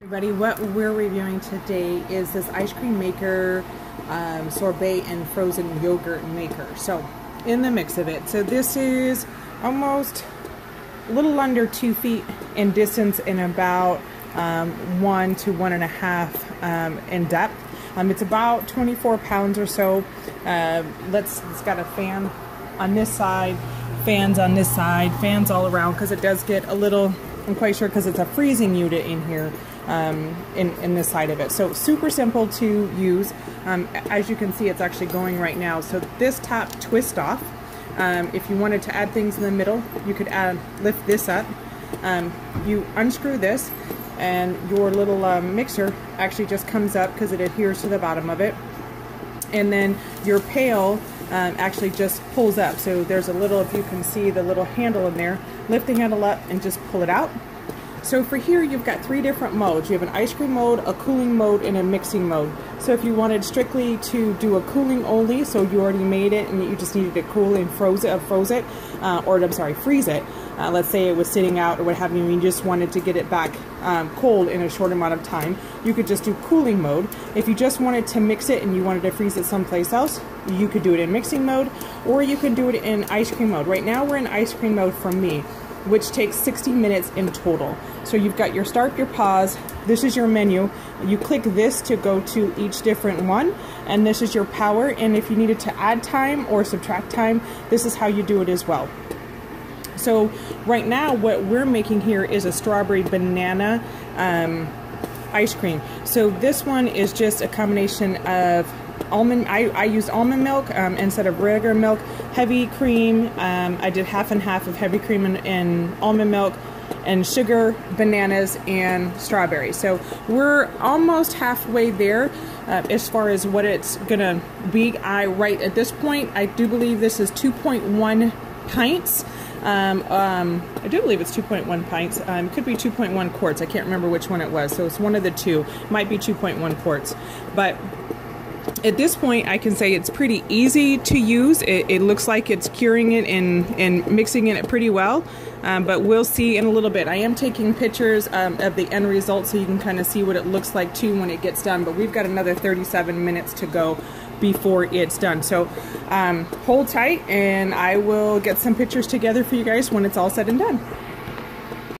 Everybody, what we're reviewing today is this ice cream maker, um, sorbet, and frozen yogurt maker. So, in the mix of it. So, this is almost a little under two feet in distance and about um, one to one and a half um, in depth. Um, it's about 24 pounds or so. Uh, let's, it's got a fan on this side, fans on this side, fans all around because it does get a little, I'm quite sure because it's a freezing unit in here um, in, in this side of it. So super simple to use. Um, as you can see, it's actually going right now. So this top twist off. Um, if you wanted to add things in the middle, you could add lift this up. Um, you unscrew this and your little um, mixer actually just comes up because it adheres to the bottom of it. And then your pail um, actually just pulls up. So there's a little, if you can see the little handle in there, lift the handle up and just pull it out. So for here, you've got three different modes. You have an ice cream mode, a cooling mode, and a mixing mode. So if you wanted strictly to do a cooling only, so you already made it and you just needed to cool and froze it, uh, froze it, uh, or I'm sorry, freeze it. Uh, let's say it was sitting out or what have you, and you just wanted to get it back um, cold in a short amount of time, you could just do cooling mode. If you just wanted to mix it and you wanted to freeze it someplace else, you could do it in mixing mode, or you could do it in ice cream mode. Right now we're in ice cream mode for me which takes 60 minutes in total. So you've got your start, your pause, this is your menu. You click this to go to each different one, and this is your power. And if you needed to add time or subtract time, this is how you do it as well. So right now, what we're making here is a strawberry banana um, ice cream. So this one is just a combination of almond. I, I used almond milk um, instead of regular milk. Heavy cream. Um, I did half and half of heavy cream and, and almond milk and sugar, bananas, and strawberries. So we're almost halfway there uh, as far as what it's gonna be. I right at this point, I do believe this is 2.1 pints. Um, um, I do believe it's 2.1 pints. Um, could be 2.1 quarts. I can't remember which one it was. So it's one of the two. Might be 2.1 quarts. But at this point, I can say it's pretty easy to use. It, it looks like it's curing it and, and mixing in it pretty well, um, but we'll see in a little bit. I am taking pictures um, of the end result so you can kind of see what it looks like too when it gets done, but we've got another 37 minutes to go before it's done. So um, hold tight and I will get some pictures together for you guys when it's all said and done.